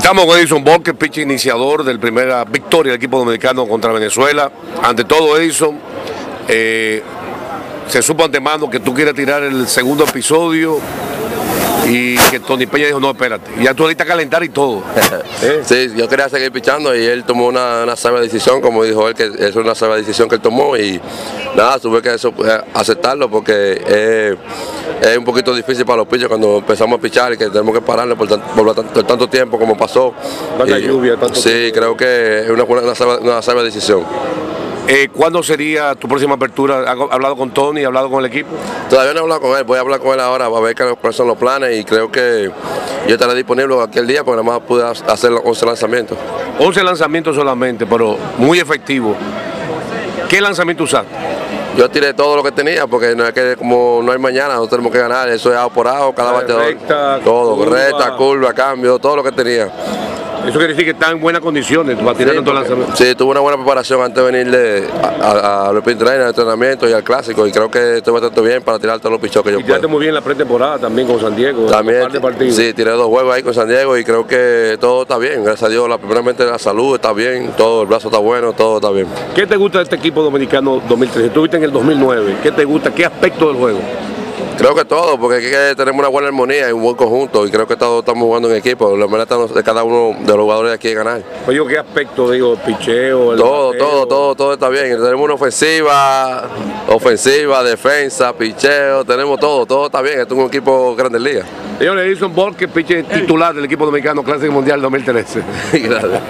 Estamos con Edison Borges, pitch iniciador del primera victoria del equipo dominicano contra Venezuela. Ante todo Edison, eh, se supo antemano que tú quieres tirar el segundo episodio y que Tony Peña dijo, no, espérate, ya tú ahorita calentar y todo. ¿Eh? Sí, yo quería seguir pichando y él tomó una, una sabia decisión, como dijo él, que es una sabia decisión que él tomó y nada, tuve que eso, eh, aceptarlo porque eh, es un poquito difícil para los pichos cuando empezamos a pichar y que tenemos que pararle por, tan- por tanto, tanto tiempo como pasó. Tanta lluvia, tanto Sí, tiempo. creo que es una, una, una sabia decisión. Eh, ¿Cuándo sería tu próxima apertura? ¿Has hablado con Tony? ¿Has hablado con el equipo? Todavía no he hablado con él, voy a hablar con él ahora para ver cuáles son los planes y creo que yo estaré disponible aquel día porque nada más pude hacer los 11 lanzamientos. 11 lanzamientos solamente, pero muy efectivo. ¿Qué lanzamiento usaste? Yo tiré todo lo que tenía porque no es que como no hay mañana, no tenemos que ganar, eso es A por A, cada bateador. todo, curva. recta, curva, cambio, todo lo que tenía. Eso quiere decir que está en buenas condiciones para tirar Sí, lanzamientos. sí, tuve una buena preparación antes de venir de, a, a, a los al entrenamiento y al clásico y creo que estoy bastante bien para tirar todos los pichos que yo Y puedo. muy bien la pretemporada también con San Diego. También, sí, tiré dos juegos ahí con San Diego y creo que todo está bien, gracias a Dios. La, primeramente la salud está bien, todo, el brazo está bueno, todo está bien. ¿Qué te gusta de este equipo dominicano 2013? Estuviste en el 2009. ¿Qué te gusta? ¿Qué aspecto del juego? Creo que todo, porque aquí que tenemos una buena armonía y un buen conjunto y creo que todos estamos jugando en equipo. La meta de cada uno de los jugadores aquí es ganar. Yo, ¿qué aspecto? Digo, picheo, el Todo, bateo? todo, todo, todo está bien. Tenemos una ofensiva, ofensiva, defensa, picheo, tenemos todo, todo está bien. Esto es un equipo grande en liga. Señor Edison Borges, pitcher titular del equipo dominicano Clásico Mundial 2013. Gracias.